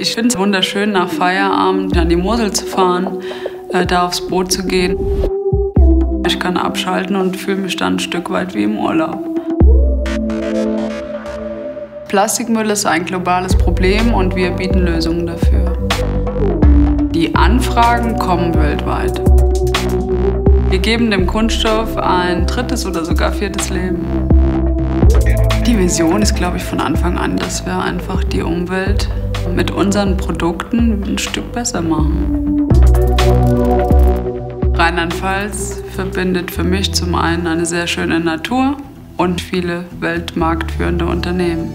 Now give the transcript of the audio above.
Ich finde es wunderschön, nach Feierabend an die Mosel zu fahren, äh, da aufs Boot zu gehen. Ich kann abschalten und fühle mich dann ein Stück weit wie im Urlaub. Plastikmüll ist ein globales Problem und wir bieten Lösungen dafür. Die Anfragen kommen weltweit. Wir geben dem Kunststoff ein drittes oder sogar viertes Leben. Die Vision ist, glaube ich, von Anfang an, dass wir einfach die Umwelt mit unseren Produkten ein Stück besser machen. Rheinland-Pfalz verbindet für mich zum einen eine sehr schöne Natur und viele weltmarktführende Unternehmen.